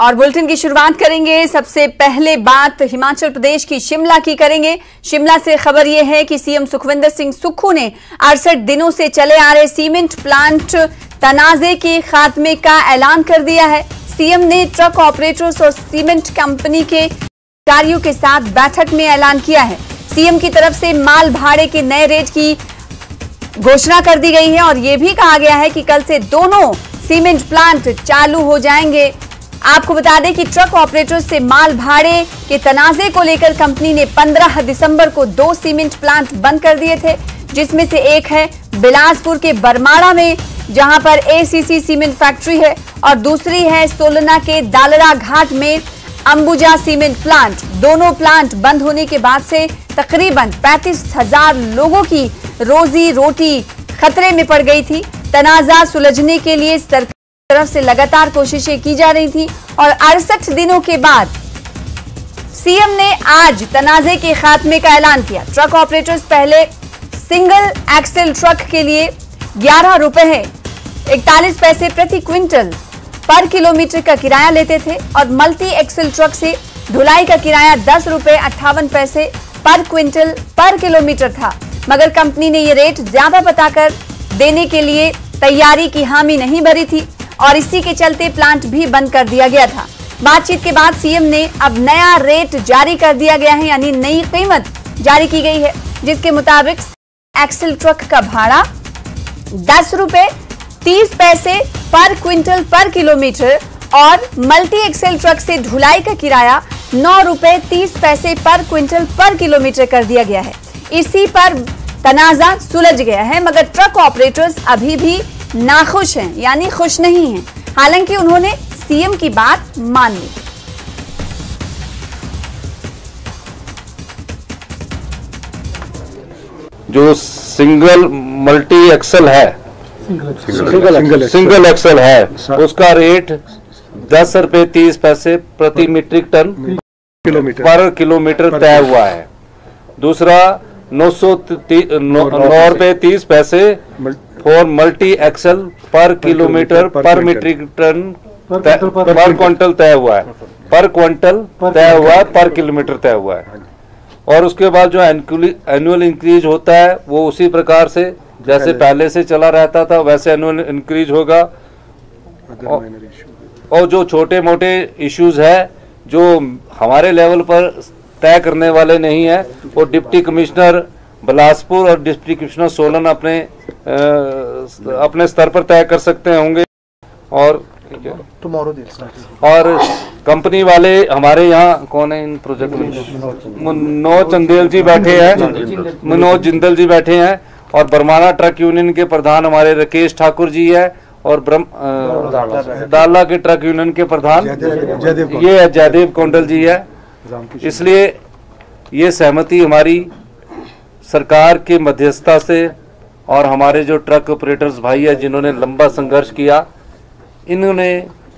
और बुलेटिन की शुरुआत करेंगे। सबसे पहले बात हिमाचल प्रदेश की शिमला की करेंगे। शिमला से खबर यह है कि सीएम सुखविंदर सिंह सुक्खू ने अड़सठ दिनों से चले आ रहे सीमेंट प्लांट तनाजे के खात्मे का ऐलान कर दिया है। सीएम ने ट्रक ऑपरेटर्स और सीमेंट कंपनी के अधिकारियों के साथ बैठक में ऐलान किया है। सीएम की तरफ़ से माल भाड़े के नए रेट की घोषणा कर दी गई है और यह भी कहा गया है कि कल से दोनों सीमेंट प्लांट चालू हो जाएँगे। आपको बता दें कि ट्रक ऑपरेटर्स से माल भाड़े के तनाजे को लेकर कंपनी ने 15 दिसंबर को दो सीमेंट प्लांट बंद कर दिए थे, जिसमें से एक है बिलासपुर के बरमाड़ा में, जहाँ पर एसीसी सीमेंट फैक्ट्री है, और दूसरी है सोलना के दालरा घाट में अंबुजा सीमेंट प्लांट। दोनों प्लांट बंद होने के बाद से तकरीबन पैंतीस हज़ार लोगों की रोजी रोटी खतरे में पड़ गई थी। तनाजा सुलझने के लिए सरकार तरफ़ से लगातार कोशिशें की जा रही थी और अड़सठ दिनों के बाद सीएम ने आज तनाजे के खात्मे का ऐलान किया। ट्रक ऑपरेटर्स पहले सिंगल एक्सेल ट्रक के लिए ग्यारह रुपए इकतालीस पैसे प्रति क्विंटल पर किलोमीटर का किराया लेते थे और मल्टी एक्सेल ट्रक से ढुलाई का किराया दस रुपए अट्ठावन पैसे पर क्विंटल पर किलोमीटर था। मगर कंपनी ने ये रेट ज़्यादा बताकर देने के लिए तैयारी की हामी नहीं भरी थी। और इसी के चलते प्लांट भी बंद कर दिया गया था। बातचीत के बाद सीएम ने अब नया रेट जारी कर दिया गया है, यानी नई कीमत जारी की गई है, जिसके मुताबिक एक्सेल ट्रक का भाड़ा दस रुपए, तीस पैसे पर क्विंटल पर किलोमीटर और मल्टी एक्सेल ट्रक से ढुलाई का किराया नौ रुपए, तीस पैसे पर क्विंटल पर किलोमीटर कर दिया गया है। इसी पर तनाजा सुलझ गया है, मगर ट्रक ऑपरेटर्स अभी भी नाखुश हैं यानी खुश नहीं हैं। हालाँकि उन्होंने सीएम की बात मान ली। जो सिंगल मल्टी एक्सल है सिंगल सिंगल एक्सल। है उसका रेट दस रुपए तीस पैसे प्रति मीट्रिक टन किलोमीटर। पर किलोमीटर तय हुआ है। दूसरा नौ सौ नौ रुपए तीस पैसे फॉर मल्टी एक्सल पर किलोमीटर पर मीट्रिक टन पर क्विंटल तय हुआ है। पर क्विंटल तय हुआ है पर किलोमीटर तय हुआ है। और उसके बाद जो एनुअल इंक्रीज होता है वो उसी प्रकार से जैसे पहले। से चला रहता था वैसे एनुअल इंक्रीज होगा। और जो छोटे मोटे इश्यूज़ है जो हमारे लेवल पर तय करने वाले नहीं है वो डिप्टी कमिश्नर बिलासपुर और डिप्टी कमिश्नर सोलन अपने आ, अपने स्तर पर तय कर सकते होंगे और टुमारो और कंपनी वाले हमारे यहाँ कौन है इन प्रोजेक्ट में? मनोज चंदेल जी बैठे हैं। मनोज जिंदल जी बैठे हैं और बरमाना ट्रक यूनियन के प्रधान हमारे राकेश ठाकुर जी है और ब्रह्म दाला के ट्रक यूनियन के प्रधान। ये है जयदेव कौंडल जी है। इसलिए ये सहमति हमारी सरकार की मध्यस्थता से और हमारे जो ट्रक ऑपरेटर्स भाई है, जिन्होंने लंबा संघर्ष किया, इन्होंने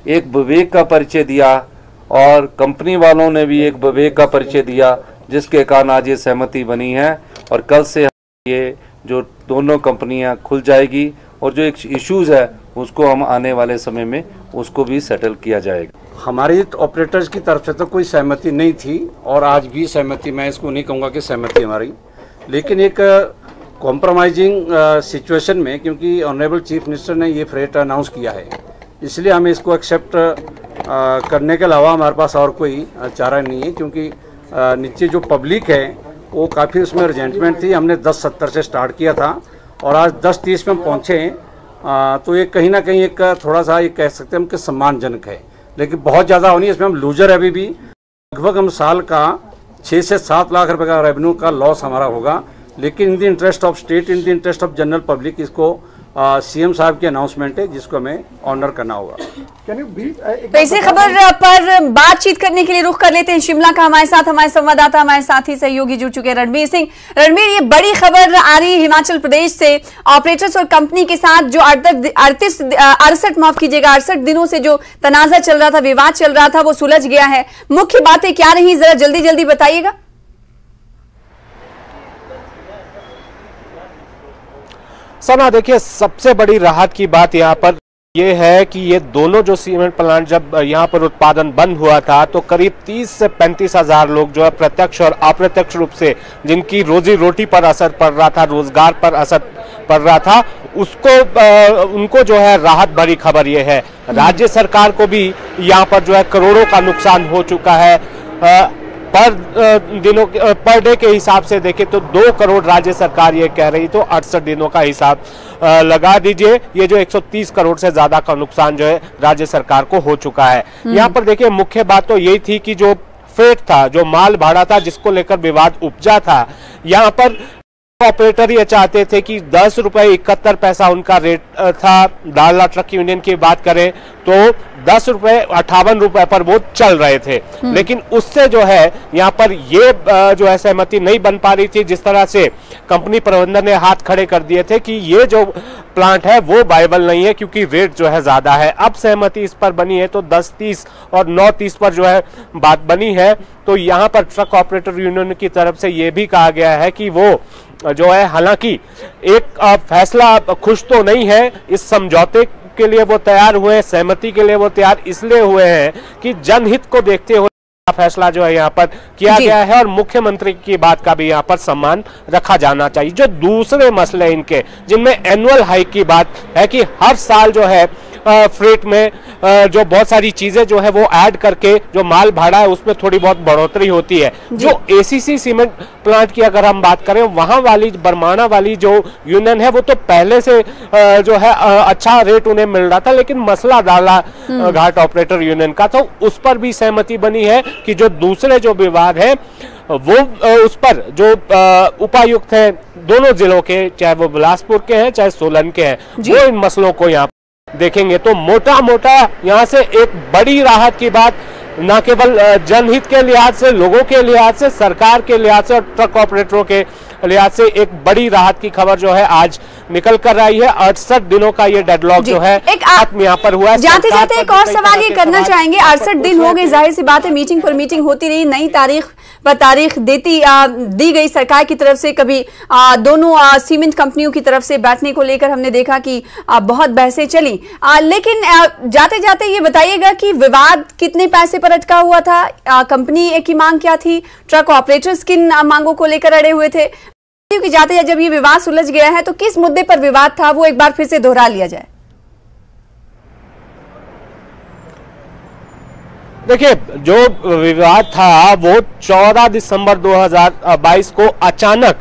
एक विवेक का परिचय दिया और कंपनी वालों ने भी एक विवेक का परिचय दिया, जिसके कारण आज ये सहमति बनी है और कल से ये जो दोनों कंपनियाँ खुल जाएगी और जो एक इश्यूज़ है, उसको हम आने वाले समय में उसको भी सेटल किया जाएगा। हमारी ऑपरेटर्स की तरफ़ से तो कोई सहमति नहीं थी और आज भी सहमति, मैं इसको नहीं कहूँगा कि सहमति हमारी। लेकिन एक कॉम्प्रोमाइजिंग सिचुएशन में क्योंकि ऑनरेबल चीफ मिनिस्टर ने ये फ्रेट अनाउंस किया है। इसलिए हमें इसको एक्सेप्ट करने के अलावा हमारे पास और कोई चारा नहीं है क्योंकि नीचे जो पब्लिक है, वो काफ़ी उसमें अर्जेंटमेंट थी। हमने दस सत्तर से स्टार्ट किया था और आज दस तीस में हम पहुँचे तो ये कहीं ना कहीं एक थोड़ा सा ये कह सकते हैं हम कि सम्मानजनक है। लेकिन बहुत ज़्यादा होनी इसमें हम लूजर अभी भी। लगभग हम साल का छः से सात लाख रुपए का रेवेन्यू का लॉस हमारा होगा। लेकिन in the interest of state in the interest of general public इसको सीएम साहब की अनाउंसमेंट है जिसको हमें ऑनर करना होगा। तो इसी खबर पर बातचीत करने के लिए रुख कर लेते हैं शिमला का हमारे साथ हमारे संवाददाता हमारे साथ ही सहयोगी जुड़ चुके हैं रणबीर सिंह। रणबीर ये बड़ी खबर आ रही है हिमाचल प्रदेश से। ऑपरेटर्स और कंपनी के साथ जो अड़तीस अड़सठ माफ़ कीजिएगा अड़सठ दिनों से जो तनाजा चल रहा था विवाद चल रहा था वो सुलझ गया है। मुख्य बातें क्या रही जरा जल्दी जल्दी बताइएगा। सना देखिए सबसे बड़ी राहत की बात यहाँ पर ये है कि ये दोनों जो सीमेंट प्लांट जब यहाँ पर उत्पादन बंद हुआ था तो करीब 30 से पैंतीस हज़ार लोग जो है प्रत्यक्ष और अप्रत्यक्ष रूप से जिनकी रोजी रोटी पर असर पड़ रहा था रोज़गार पर असर पड़ रहा था उसको आ, उनको जो है राहत भरी खबर ये है। राज्य सरकार को भी यहाँ पर जो है करोड़ों का नुकसान हो चुका है। आ, पर दिनों पर डे के हिसाब से देखें तो दो करोड़ राज्य सरकार ये कह रही तो अड़सठ दिनों का हिसाब लगा दीजिए। ये जो 130 करोड़ से ज़्यादा का नुकसान जो है राज्य सरकार को हो चुका है। यहाँ पर देखिए मुख्य बात तो यही थी कि जो फेट था जो माल भाड़ा था जिसको लेकर विवाद उपजा था यहाँ पर ऑपरेटर ये चाहते थे कि दस रुपए इकहत्तर पैसा उनका रेट था डाला ट्रक यूनियन की बात करें तो दस रुपए अट्ठावन रुपए पर वो चल रहे थे। हम्म। लेकिन उससे जो है यहाँ पर ये जो है सहमति नहीं बन पा रही थी। जिस तरह से कंपनी प्रबंधन ने हाथ खड़े कर दिए थे कि ये जो प्लांट है वो बाइबल नहीं है क्योंकि रेट जो है ज़्यादा है। अब सहमति इस पर बनी है तो दस तीस और नौ तीस पर जो है बात बनी है। तो यहाँ पर ट्रक ऑपरेटर यूनियन की तरफ़ से ये भी कहा गया है कि वो जो है हालाँकि एक फैसला खुश तो नहीं है। इस समझौते के लिए वो तैयार हुए हैं सहमति के लिए वो तैयार इसलिए हुए हैं कि जनहित को देखते हुए फैसला जो है यहाँ पर किया गया है और मुख्यमंत्री की बात का भी यहाँ पर सम्मान रखा जाना चाहिए। जो दूसरे मसले इनके जिनमें एनुअल हाइक की बात है कि हर साल जो है फ्रेट में जो बहुत सारी चीज़ें जो है वो ऐड करके जो माल भाड़ा है उसमें थोड़ी बहुत बढ़ोतरी होती है। जो। एसीसी सीमेंट प्लांट की अगर हम बात करें वहाँ वाली बरमाना वाली जो यूनियन है वो तो पहले से जो है अच्छा रेट उन्हें मिल रहा था लेकिन मसला डाला हम्म। घाट ऑपरेटर यूनियन का तो उस पर भी सहमति बनी है कि जो दूसरे जो विवाद है वो उस पर जो उपायुक्त हैं दोनों जिलों के चाहे वो बिलासपुर के हैं चाहे सोलन के हैं वो इन मसलों को यहाँ देखेंगे तो मोटा मोटा यहाँ से एक बड़ी राहत की बात, न केवल जनहित के लिहाज से, लोगों के लिहाज से, सरकार के लिहाज से और ट्रक ऑपरेटरों के लिहाज से एक बड़ी राहत की खबर जो है आज निकल कर रही है। अड़सठ दिनों का ये डेडलॉक जो। है एक यहाँ पर हुआ जाते जाते एक और सवाल ये करना चाहेंगे। अड़सठ दिन हो गए ज़ाहिर सी बात है मीटिंग पर मीटिंग होती रही नई तारीख पर तारीख देती दी गई सरकार की तरफ़ से कभी दोनों सीमेंट कंपनियों की तरफ़ से बैठने को लेकर हमने देखा कि बहुत बहसें चली। लेकिन जाते जाते ये बताइएगा कि विवाद कितने पैसे पर अटका हुआ था? कंपनी की मांग क्या थी? ट्रक ऑपरेटर्स किन मांगों को लेकर अड़े हुए थे? कि जाते जब ये विवाद सुलझ गया है तो किस मुद्दे पर विवाद था? वो एक बार फिर से दोहरा लिया जाए। देखिए जो विवाद था वो 14 दिसंबर 2022 को अचानक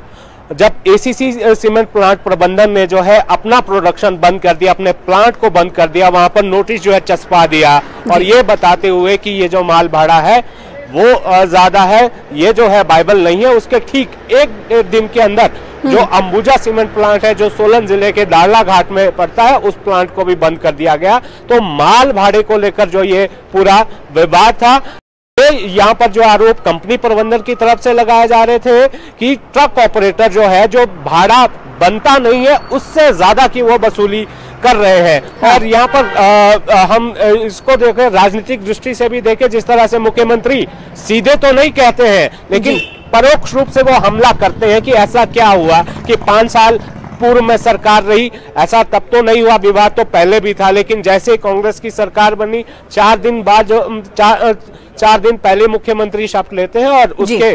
जब एसीसी सीमेंट प्लांट प्रबंधन ने जो है अपना प्रोडक्शन बंद कर दिया अपने प्लांट को बंद कर दिया वहाँ पर नोटिस जो है चस्पा दिया। और ये बताते हुए कि ये जो माल भाड़ा है वो ज़्यादा है ये जो है बाइबल नहीं है उसके ठीक एक दिन के अंदर जो हम्म। अंबुजा सीमेंट प्लांट है जो सोलन ज़िले के दारला घाट में पड़ता है उस प्लांट को भी बंद कर दिया गया तो माल भाड़े को लेकर जो ये पूरा विवाद था यहाँ पर जो आरोप कंपनी प्रबंधन की तरफ़ से लगाए जा रहे थे कि ट्रक ऑपरेटर जो है जो भाड़ा बनता नहीं है उससे ज़्यादा की वो वसूली कर रहे हैं। हाँ। और यहाँ पर आ, आ, हम इसको देखें राजनीतिक दृष्टि से भी देखें जिस तरह से मुख्यमंत्री सीधे तो नहीं कहते हैं लेकिन परोक्ष रूप से वो हमला करते हैं कि ऐसा क्या हुआ कि पाँच साल पूर्व में सरकार रही। ऐसा तब तो नहीं हुआ विवाद तो पहले भी था लेकिन जैसे कांग्रेस की सरकार बनी चार दिन बाद जो चार, चार दिन पहले मुख्यमंत्री शपथ लेते हैं और उसके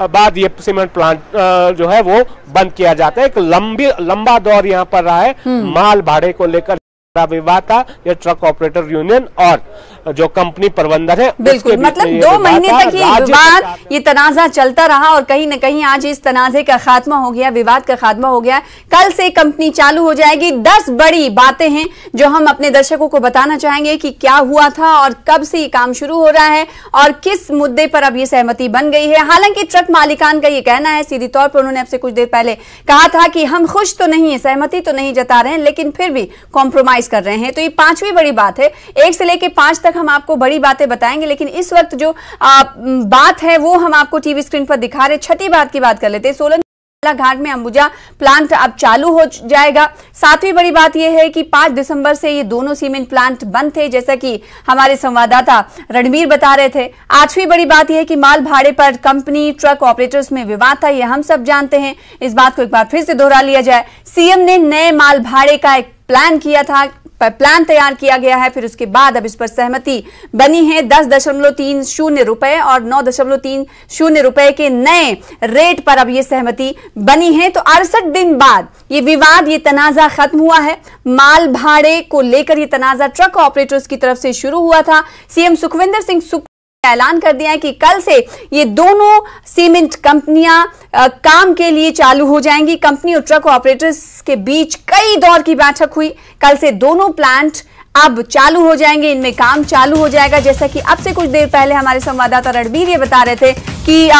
बाद ये सीमेंट प्लांट जो है वो बंद किया जाता है एक लंबी लंबा दौर यहाँ पर रहा है हम्म। माल भाड़े को लेकर विवाद था ये ट्रक ऑपरेटर यूनियन और जो कंपनी प्रबंधन है बिल्कुल मतलब दो महीने तक ये विवाद ये तनाजा चलता रहा और कहीं न कहीं आज इस तनाजे का खात्मा हो गया विवाद का खात्मा हो गया। कल से कंपनी चालू हो जाएगी। दस बड़ी बातें हैं जो हम अपने दर्शकों को बताना चाहेंगे कि क्या हुआ था और कब से ये काम शुरू हो रहा है और किस मुद्दे पर अब ये सहमति बन गई है। हालाँकि ट्रक मालिकान का ये कहना है सीधी तौर पर उन्होंने अब से कुछ देर पहले कहा था कि हम खुश तो नहीं है सहमति तो नहीं जता रहे हैं लेकिन फिर भी कॉम्प्रोमाइज कर रहे हैं तो ये पांचवी बड़ी बात है। एक से लेकर पाँच तक हम आपको बड़ी बातें बताएँगे लेकिन इस वक्त जो आ, बात है वो हम आपको टीवी स्क्रीन पर दिखा रहे छठी बात की बात कर लेते हैं। सोलन घाट में अंबुजा प्लांट अब चालू हो जाएगा। सातवीं बड़ी बात यह है कि 5 दिसंबर से ये दोनों सीमेंट प्लांट बंद थे जैसा कि हमारे संवाददाता रणवीर बता रहे थे। आठवीं बड़ी बात यह है कि माल भाड़े पर कंपनी ट्रक ऑपरेटर्स में विवाद था यह हम सब जानते हैं। इस बात को एक बार फिर से दोहरा लिया जाए। सीएम ने नए माल भाड़े का एक प्लान किया था प्लान तैयार किया गया है, फिर उसके बाद अब इस पर सहमति बनी है। दस दशमलव तीन शून्य रुपए और नौ दशमलव तीन शून्य रुपए के नए रेट पर अब ये सहमति बनी है। तो अड़सठ दिन बाद ये विवाद, ये तनाजा खत्म हुआ है। माल भाड़े को लेकर ये तनाजा ट्रक ऑपरेटर्स की तरफ़ से शुरू हुआ था। सीएम सुखविंदर सिंह सुख ऐलान कर दिया है कि कल से ये दोनों सीमेंट कंपनियाँ काम के लिए चालू हो जाएँगी। कंपनी और ट्रक ऑपरेटर्स के बीच कई दौर की बैठक हुई। कल से दोनों प्लांट अब चालू हो जाएँगे, इनमें काम चालू हो जाएगा। जैसा कि अब से कुछ देर पहले हमारे संवाददाता रणबीर ये बता रहे थे कि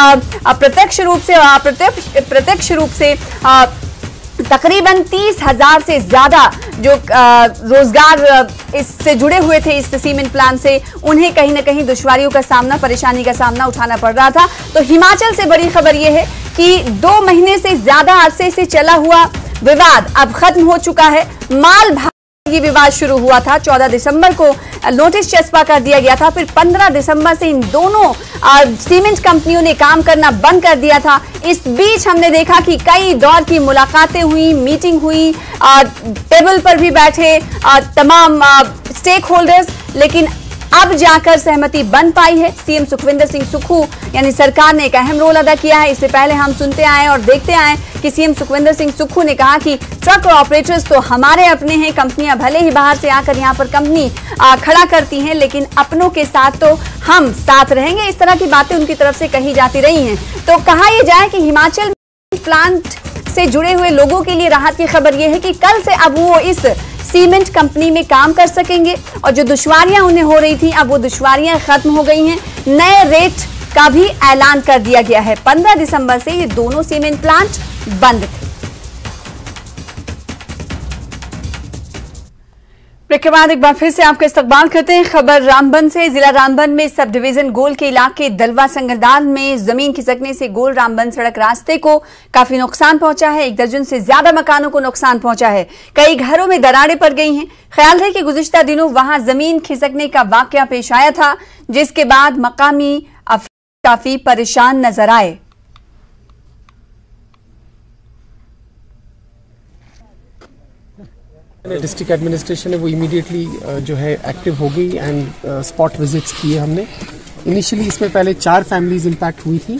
प्रत्यक्ष रूप से, अप्रत्यक्ष प्रत्यक्ष रूप से तकरीबन तीस हज़ार से ज़्यादा जो रोज़गार इससे जुड़े हुए थे, इस सीमेंट प्लान से, उन्हें कहीं ना कहीं दुश्वारियों का सामना, परेशानी का सामना उठाना पड़ रहा था। तो हिमाचल से बड़ी खबर यह है कि दो महीने से ज़्यादा अरसे से चला हुआ विवाद अब खत्म हो चुका है। माल ये विवाद शुरू हुआ था। 14 दिसंबर को नोटिस चस्पा कर दिया गया था। फिर 15 दिसंबर से इन दोनों सीमेंट कंपनियों ने काम करना बंद कर दिया था। इस बीच हमने देखा कि कई दौर की मुलाकातें हुई, मीटिंग हुई टेबल पर भी बैठे तमाम स्टेक होल्डर्स लेकिन अब जाकर सहमति बन पाई है। सीएम सुखविंदर सिंह सुखू यानी सरकार ने एक अहम रोल अदा किया है। इससे पहले हम सुनते आए और देखते आए कि सीएम सुखविंदर सिंह सुखू ने कहा कि ट्रक ऑपरेटर्स तो हमारे अपने हैं, कंपनियाँ भले ही बाहर से आकर यहाँ पर कंपनी खड़ा करती हैं, लेकिन अपनों के साथ तो हम साथ रहेंगे। इस तरह की बातें उनकी तरफ़ से कही जाती रही हैं। तो कहा यह जाए कि हिमाचल प्लांट से जुड़े हुए लोगों के लिए राहत की खबर यह है कि कल से अब वो इस सीमेंट कंपनी में काम कर सकेंगे और जो दुश्वारियाँ उन्हें हो रही थी, अब वो दुश्वारियाँ खत्म हो गई हैं। नए रेट का भी ऐलान कर दिया गया है। 15 दिसंबर से ये दोनों सीमेंट प्लांट बंद थे। के बाद एक बार फिर से आपका इस्तकबाल करते हैं। खबर रामबन से। जिला रामबन में सब डिवीज़न गोल के इलाके दलवा संगरदान में ज़मीन खिसकने से गोल रामबन सड़क रास्ते को काफ़ी नुकसान पहुँचा है। एक दर्जन से ज़्यादा मकानों को नुकसान पहुँचा है। कई घरों में दरारें पड़ गई हैं। ख्याल है कि गुजश्ता दिनों वहाँ ज़मीन खिसकने का वाक्य पेश आया था, जिसके बाद मकामी काफ़ी परेशान नज़र आए। डिस्ट्रिक्ट एडमिनिस्ट्रेशन है वो इमीडिएटली जो है एक्टिव हो गई एंड स्पॉट विजिट्स किए हमने। इनिशियली इसमें पहले चार फैमिलीज़ इम्पैक्ट हुई थी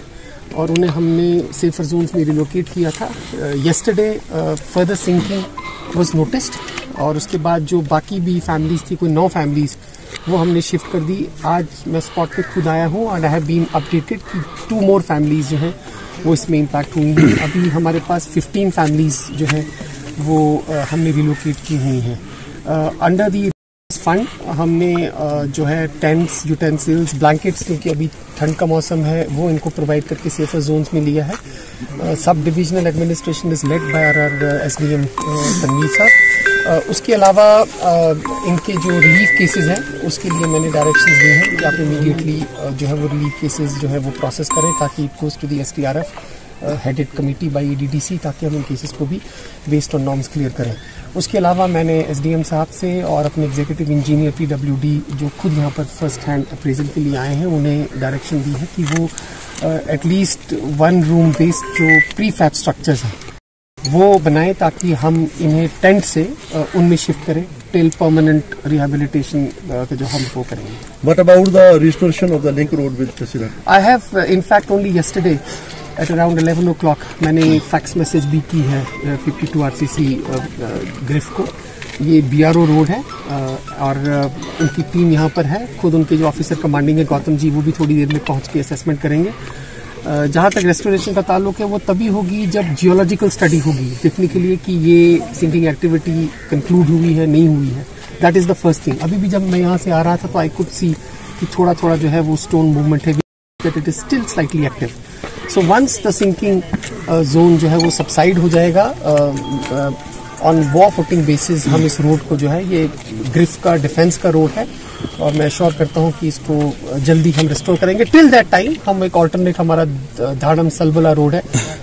और उन्हें हमने सेफर जोन में रिलोकेट किया था। Yesterday further sinking was noticed और उसके बाद जो बाकी भी फैमिलीज़ थी, कोई नौ फैमिलीज़ वो हमने शिफ्ट कर दी। आज मैं स्पॉट पे खुद आया हूँ and I have been updated कि टू मोर फैमिलीज़ जो हैं, वो इसमें इम्पैक्ट हुई हैं अभी हमारे पास 15 फैमिलीज़ जो हैं, वो हमने रिलोकेट की हुई हैं। अंडर दी फंड हमने जो है टेंट्स यूटेंसिल्स ब्लैंकेट्स क्योंकि अभी ठंड का मौसम है, वो इनको प्रोवाइड करके सेफर जोन्स में लिया है। Sub divisional administration is led by R S D M Tanveer साहब। उसके अलावा इनके जो रिलीफ केसेस हैं, उसके लिए मैंने डायरेक्शंस दिए हैं कि आप इमीडिएटली जो है वो रिलीफ केसेस जो है वो प्रोसेस करें ताकि it goes to the S T R F headed committee by EDDC ताकि हम इन केसेस को भी बेस्ड ऑन नॉर्म्स क्लियर करें। उसके अलावा मैंने एसडीएम साहब से और अपने एग्जीक्यूटिव इंजीनियर पीडब्ल्यूडी जो खुद यहाँ पर फ़र्स्ट हैंड अप्रेजल के लिए आए हैं, उन्हें डायरेक्शन दी है कि वो at least one room based जो प्री फैप स्ट्रक्चर्स हैं वो बनाए ताकि हम इन्हें टेंट से उनमें शिफ्ट करें टिल परमानेंट रिहेबिलिटेशन का जो हम वो करेंगे। What about the restoration of the link road with President? I have uh, in fact only yesterday at around 11 o'clock मैंने फैक्स मैसेज भी की है fifty two R C C GREF को। ये बी आर ओ रोड है और उनकी team यहाँ पर है। खुद उनके जो ऑफिसर कमांडिंग है गौतम जी वो भी थोड़ी देर में पहुँच के असेसमेंट करेंगे। जहाँ तक रेस्टोरेशन का ताल्लुक है, वो तभी होगी जब जियोलॉजिकल स्टडी होगी, देखने के लिए कि ये सिंकिंग एक्टिविटी कंक्लूड हुई है, नहीं हुई है। That is the first thing अभी भी जब मैं यहाँ से आ रहा था तो आई कुड सी कि थोड़ा थोड़ा जो है वो स्टोन मूवमेंट है it is still slightly active so once the sinking zone जो है वो सबसाइड हो जाएगा ऑन वॉ फुटिंग बेसिस हम इस रोड को जो है, ये ग्रिफ का डिफेंस का रोड है और मैं श्योर करता हूँ कि इसको जल्दी हम रिस्टोर करेंगे। टिल दैट टाइम हम एक ऑल्टरनेट हमारा धाड़म सलबला रोड है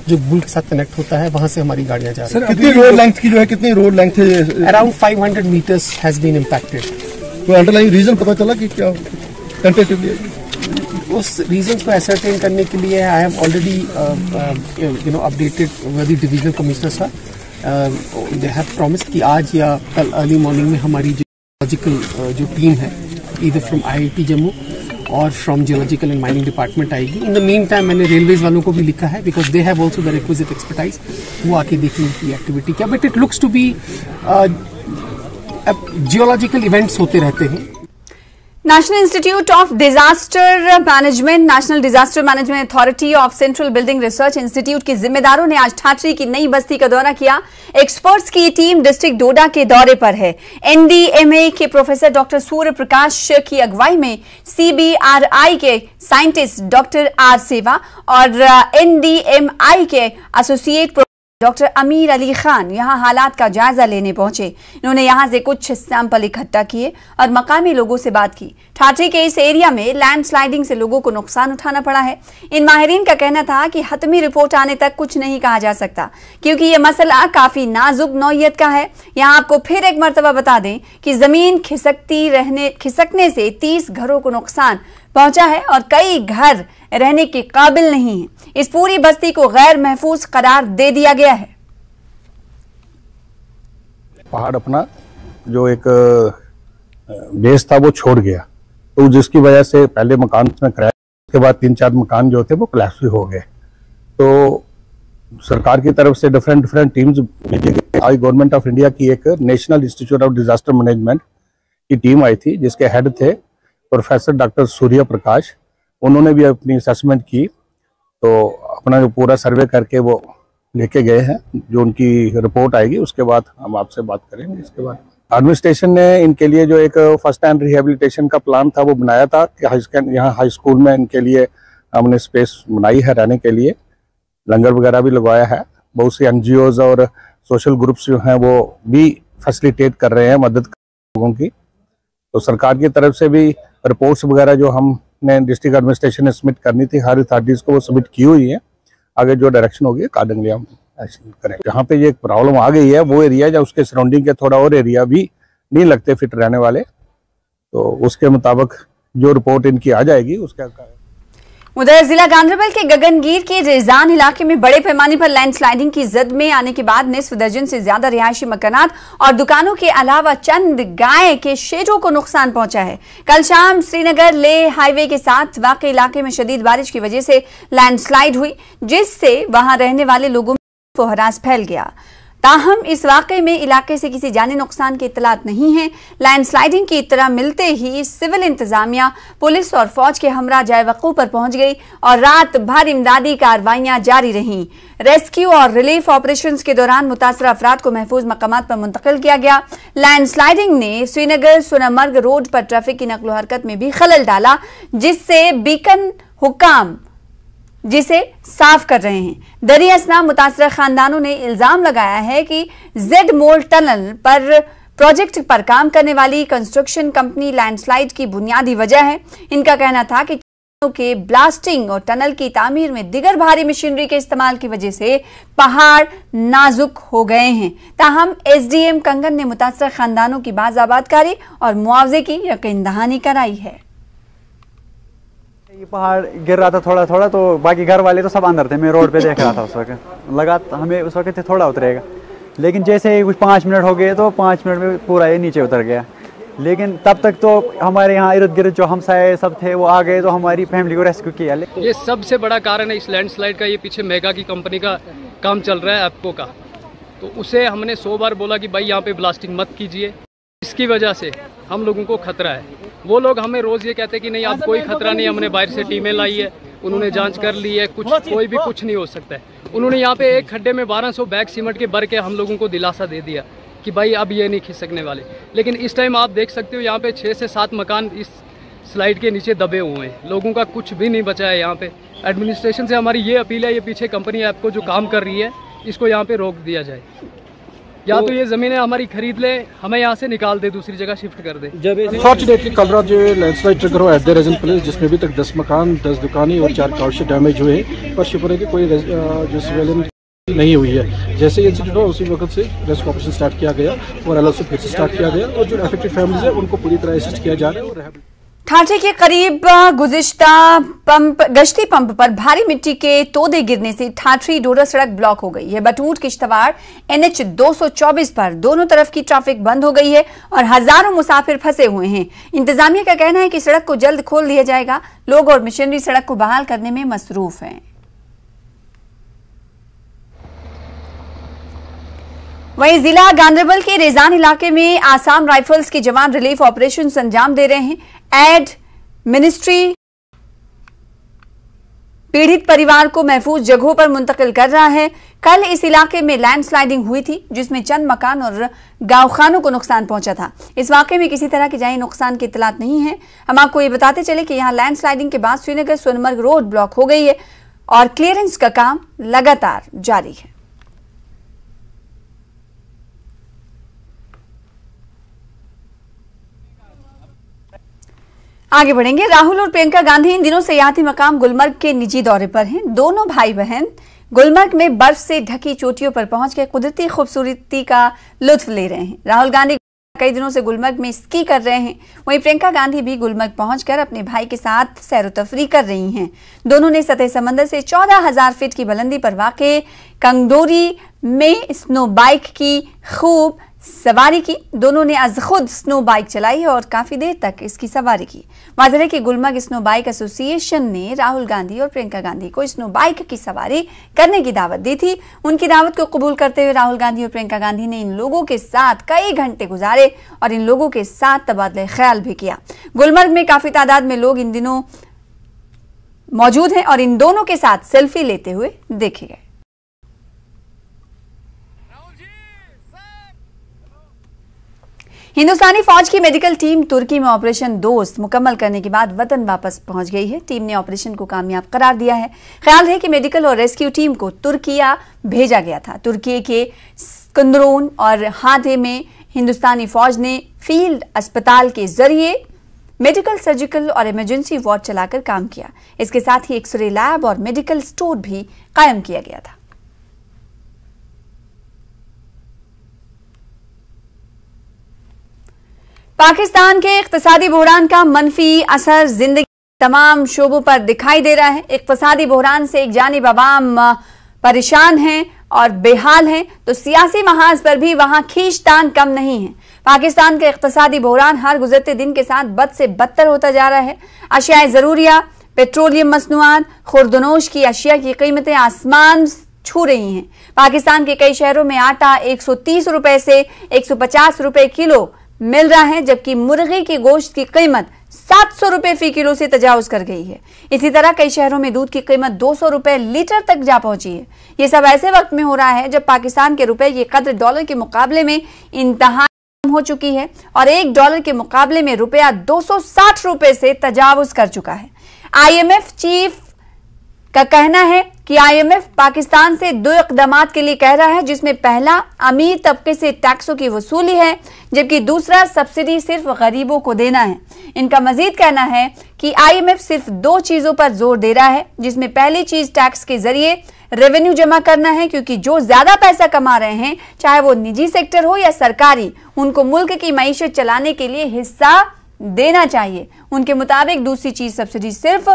जो बुल के साथ कनेक्ट होता है वहाँ से हमारी गाड़ियाँ जा रही हैं। कितनी रोड लेंथ की जो है कितनी रोड लेंथ है? Around 500 metres has been impacted कोई अंडरलाइन रीजन पता चला कि क्या टेंटेटिवली उस रीजन को एसरटेन करने के लिए I have already you know updated the divisional commissioner sir they have promise कि आज या कल अर्ली मॉर्निंग में हमारी जियोलॉजिकल जो टीम है इधर फ्रॉम आईआईटी जम्मू और from geological and mining department आएगी। इन द मेन टाइम मैंने रेलवेज वालों को भी लिखा है because they have also the requisite expertise वो आके देखेंगे की एक्टिविटी क्या। But it looks to be geological events होते रहते हैं। National institute of disaster management national disaster management authority of central building research institute के जिम्मेदारों ने आज ठाठरी की नई बस्ती का दौरा किया। एक्सपर्ट्स की टीम डिस्ट्रिक्ट डोडा के दौरे पर है। एनडीएमए के प्रोफेसर डॉक्टर सूर्य प्रकाश की अगुवाई में सीबीआरआई के साइंटिस्ट डॉक्टर आर सेवा और एनडीएमआई के एसोसिएट डॉक्टर अमीर अली खान यहाँ हालात का जायजा लेने पहुँचे। इन्होंने यहाँ से कुछ सैंपल इकट्ठा किए और मकामी लोगों से बात की। ठाठरी के इस एरिया में लैंडस्लाइडिंग से लोगों को नुकसान उठाना पड़ा है। इन माहरीन का कहना था कि हतमी रिपोर्ट आने तक कुछ नहीं कहा जा सकता, क्योंकि ये मसला काफ़ी नाजुक नौयत का है। यहाँ आपको फिर एक मरतबा बता दें कि ज़मीन खिसकती रहने, खिसकने से तीस घरों को नुकसान पहुँचा है और कई घर रहने के काबिल नहीं है। इस पूरी बस्ती को गैर महफूज करार दे दिया गया है। पहाड़ अपना जो एक बेस था, वो छोड़ गया। तो जिसकी वजह से पहले मकान में क्रैश के बाद तीन चार मकान जो थे, वो क्लैश भी हो गए। तो सरकार की तरफ़ से डिफरेंट डिफरेंट टीम्स भेजी गई आज गवर्नमेंट ऑफ़ इंडिया की एक national institute of disaster management की टीम आई थी, जिसके हेड थे प्रोफेसर डॉक्टर सूर्य प्रकाश, उन्होंने भी अपनी असेसमेंट की। तो अपना जो पूरा सर्वे करके वो लेके गए हैं, जो उनकी रिपोर्ट आएगी, उसके बाद हम आपसे बात करेंगे इसके बाद। एडमिनिस्ट्रेशन ने इनके लिए जो एक फ़र्स्ट हैंड रिहेबिलिटेशन का प्लान था, वो बनाया था कि हाई यहाँ हाई स्कूल में इनके लिए हमने स्पेस बनाई है रहने के लिए। लंगर वगैरह भी लगवाया है। बहुत सी एन और सोशल ग्रुप्स जो हैं, वो भी फैसिलिटेट कर रहे हैं मदद लोगों की। तो सरकार की तरफ़ से भी रिपोर्ट्स वगैरह जो हमने डिस्ट्रिक्ट एडमिनिस्ट्रेशन ने सबमिट करनी थी, हर अथॉरिटीज़ को वो सबमिट की हुई है। आगे जो डायरेक्शन होगी अकॉर्डिंगली हम एक्शन करें जहाँ पे ये प्रॉब्लम आ गई है, वो एरिया या उसके सराउंडिंग के थोड़ा और एरिया भी नहीं लगते फिट रहने वाले। तो उसके मुताबिक जो रिपोर्ट इनकी आ जाएगी, उसका उधर जिला गांधरबल के गगनगीर के रेजान इलाके में बड़े पैमाने पर लैंडस्लाइडिंग की जद में आने के बाद निस्फ दर्जन से ज़्यादा रिहायशी मकानात और दुकानों के अलावा चंद गाय के शेडों को नुकसान पहुँचा है। कल शाम श्रीनगर ले हाईवे के साथ वाकई इलाके में शदीद बारिश की वजह से लैंडस्लाइड हुई, जिससे वहाँ रहने वाले लोगों में हरास फैल गया। ताहम इस वाकई में इलाके से किसी जानी नुकसान की इतलात नहीं है। लैंडस्लाइडिंग की इतला मिलते ही सिविल इंतजामिया, पुलिस और फौज के हमरा जाय वकू पर पहुँच गई और रात भर इमदादी कार्रवाइयाँ जारी रहीं। रेस्क्यू और रिलीफ ऑपरेशंस के दौरान मुतासर अफराद को महफूज मकाम पर मुंतकिल किया गया। लैंडस्लाइडिंग ने श्रीनगर सोनामर्ग रोड पर ट्रैफ़िक की नकलो हरकत में भी खलल डाला, जिससे बीकन हुकाम जिसे साफ़ कर रहे हैं। दरी असना मुतासर खानदानों ने इल्ज़ाम लगाया है कि जेड मोल टनल पर प्रोजेक्ट पर काम करने वाली कंस्ट्रक्शन कंपनी लैंडस्लाइड की बुनियादी वजह है। इनका कहना था कि के ब्लास्टिंग और टनल की तामीर में दिगर भारी मशीनरी के इस्तेमाल की वजह से पहाड़ नाजुक हो गए हैं। ताहम एसडीएम कंगन ने मुतासर खानदानों की बाजाबादकारी और मुआवजे की यकीन दहानी कराई है। ये पहाड़ गिर रहा था थोड़ा थोड़ा तो बाकी घर वाले तो सब अंदर थे, मैं रोड पे देख रहा था उस वक्त। लगा हमें उस वक्त थोड़ा उतरेगा। लेकिन जैसे ही कुछ पाँच मिनट हो गए तो पाँच मिनट में पूरा ये नीचे उतर गया। लेकिन तब तक तो हमारे यहाँ इर्द गिर्द जो हमसाए सब थे, वो आ गए तो हमारी फैमिली को रेस्क्यू किया। ये सबसे बड़ा कारण है इस लैंडस्लाइड का, ये पीछे मेगा की कंपनी का काम चल रहा है एप्को का। तो उसे हमने सौ बार बोला कि भाई यहाँ पे ब्लास्टिंग मत कीजिए। इसकी वजह से हम लोगों को खतरा है। वो लोग हमें रोज़ ये कहते हैं कि नहीं आप कोई खतरा नहीं हमने बाहर से टीमें लाई है उन्होंने जाँच कर ली है कुछ कोई भी कुछ नहीं हो सकता है। उन्होंने यहाँ पे एक खड्डे में 1200 बैग सीमेंट के भर के हम लोगों को दिलासा दे दिया कि भाई अब ये नहीं खिसकने वाले। लेकिन इस टाइम आप देख सकते हो यहाँ पे छः से सात मकान इस स्लाइड के नीचे दबे हुए हैं। लोगों का कुछ भी नहीं बचा है यहाँ पे। एडमिनिस्ट्रेशन से हमारी ये अपील है ये पीछे कंपनी आपको जो काम कर रही है इसको यहाँ पे रोक दिया जाए। या तो ये जमीनें हमारी खरीद ले, हमें यहाँ से निकाल दे, दूसरी जगह शिफ्ट कर दे। जब फॉर्चुनेटली कल रात जो लैंडस्लाइड ट्रिगर हुआ एट द रेजन प्लेस जिसमें अभी तक दस मकान, दस दुकानें और चार काउश डैमेज हुए पर शुक्र है कि कोई जो सिविलियन नहीं हुई है। जैसे ही इंसिडेंट हुआ, उसी वक्त से रेस्क्यू ऑपरेशन स्टार्ट किया गया और से फिर से स्टार्ट किया गया और जो अफेक्टेड फैमिलीज़ है, उनको पूरी तरह असिस्ट किया जा रहा है और ठाठे के करीब गुजिश्ता पंप, गश्ती पंप पर भारी मिट्टी के तोदे गिरने से ठाठरी डोरा सड़क ब्लॉक हो गई है। बटूट, किश्तवाड़, एनएच 224 पर दोनों तरफ़ की ट्रैफ़िक बंद हो गई है और हज़ारों मुसाफिर फंसे हुए हैं। इंतजामिया का कहना है कि सड़क को जल्द खोल दिया जाएगा। लोग और मिशनरी सड़क को बहाल करने में मसरूफ हैं। वहीं जिला गांधरबल के रेजान इलाके में आसाम राइफल्स के जवान रिलीफ ऑपरेशन अंजाम दे रहे हैं। एड मिनिस्ट्री पीड़ित परिवार को महफूज जगहों पर मुंतकिल कर रहा है। कल इस इलाके में लैंडस्लाइडिंग हुई थी, जिसमें चंद मकान और गांवखानों को नुकसान पहुँचा था। इस वाकये में किसी तरह की जाए नुकसान की इतलात नहीं है। हम आपको ये बताते चले कि यहाँ लैंडस्लाइडिंग के बाद श्रीनगर सोनमर्ग रोड ब्लॉक हो गई है और क्लियरेंस का काम लगातार जारी है। आगे बढ़ेंगे। राहुल और प्रियंका गांधी इन दिनों सयाती मकाम गुलमर्ग के निजी दौरे पर हैं। दोनों भाई बहन गुलमर्ग में बर्फ़ से ढकी चोटियों पर पहुँच के कुदरती खूबसूरती का लुत्फ ले रहे हैं। राहुल गांधी कई दिनों से गुलमर्ग में स्की कर रहे हैं। वहीं प्रियंका गांधी भी गुलमर्ग पहुंचकर अपने भाई के साथ सैर तफरी कर रही हैं। दोनों ने सतह समंदर से चौदह हज़ार फीट की बुलंदी पर वाक़ कंगडोरी में स्नो बाइक की खूब सवारी की। दोनों ने आज खुद स्नो बाइक चलाई और काफ़ी देर तक इसकी सवारी की। माजरे की गुलमर्ग स्नो बाइक एसोसिएशन ने राहुल गांधी और प्रियंका गांधी को स्नो बाइक की सवारी करने की दावत दी थी। उनकी दावत को कबूल करते हुए राहुल गांधी और प्रियंका गांधी ने इन लोगों के साथ कई घंटे गुजारे और इन लोगों के साथ तबादले ख्याल भी किया। गुलमर्ग में काफ़ी तादाद में लोग इन दिनों मौजूद हैं और इन दोनों के साथ सेल्फी लेते हुए देखे गए। हिंदुस्तानी फौज की मेडिकल टीम तुर्की में ऑपरेशन दोस्त मुकम्मल करने के बाद वतन वापस पहुँच गई है। टीम ने ऑपरेशन को कामयाब करार दिया है। ख्याल है कि मेडिकल और रेस्क्यू टीम को तुर्किया भेजा गया था। तुर्की के कुंदरून और हाथे में हिंदुस्तानी फौज ने फ़ील्ड अस्पताल के ज़रिए मेडिकल, सर्जिकल और इमरजेंसी वार्ड चलाकर काम किया। इसके साथ ही एक्सरे लैब और मेडिकल स्टोर भी कायम किया गया था। पाकिस्तान के इकतसादी बहरान का मनफी असर ज़िंदगी तमाम शोबों पर दिखाई दे रहा है। इकतसादी बहरान से एक जानब आवाम परेशान हैं और बेहाल हैं तो सियासी महाज पर भी वहाँ खींचतान कम नहीं है। पाकिस्तान का इकतसादी बहरान हर गुजरते दिन के साथ बद से बदतर होता जा रहा है। अशियाए ज़रूरिया, पेट्रोलियम मसनूआत, खुरदनोश की अशिया की कीमतें आसमान छू रही हैं। पाकिस्तान के कई शहरों में आटा 130 रुपए से 150 रुपए किलो मिल रहा है, जबकि मुर्गी की गोश्त की कीमत सात सौ रुपए फ़ी किलो से तजावज कर गई है। इसी तरह कई शहरों में दूध की कीमत दो सौ रुपए लीटर तक जा पहुँची है। ये सब ऐसे वक्त में हो रहा है, जब पाकिस्तान के रुपए की कदर डॉलर के मुकाबले में इंतहा हो चुकी है और एक डॉलर के मुकाबले में रुपया दो सौ साठ रुपए से तजावज कर चुका है। आईएमएफ चीफ का कहना है कि आईएमएफ पाकिस्तान से दो इकदाम के लिए कह रहा है, जिसमें पहला, अमीर तबके से टैक्सों की वसूली है, जबकि दूसरा, सब्सिडी सिर्फ़ गरीबों को देना है। इनका मजीद कहना है कि आईएमएफ सिर्फ़ दो चीज़ों पर ज़ोर दे रहा है, जिसमें पहली चीज़ टैक्स के ज़रिए रेवेन्यू जमा करना है, क्योंकि जो ज़्यादा पैसा कमा रहे हैं, चाहे वो निजी सेक्टर हो या सरकारी, उनको मुल्क की मीशत चलाने के लिए हिस्सा देना चाहिए। उनके मुताबिक दूसरी चीज़, सब्सिडी सिर्फ़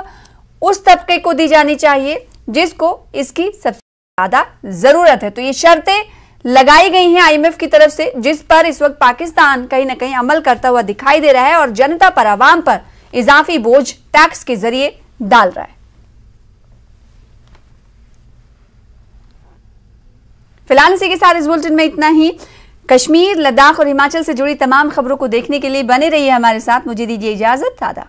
उस तबके को दी जानी चाहिए जिसको इसकी सबसे ज़्यादा ज़रूरत है। तो ये शर्तें लगाई गई हैं आईएमएफ की तरफ़ से, जिस पर इस वक्त पाकिस्तान कहीं ना कहीं अमल करता हुआ दिखाई दे रहा है और जनता पर आवाम पर इजाफी बोझ टैक्स के ज़रिए डाल रहा है। फ़िलहाल इसी के साथ इस बुलेटिन में इतना ही। कश्मीर, लद्दाख और हिमाचल से जुड़ी तमाम खबरों को देखने के लिए बने रहिए हमारे साथ। मुझे दीजिए इजाज़त दादा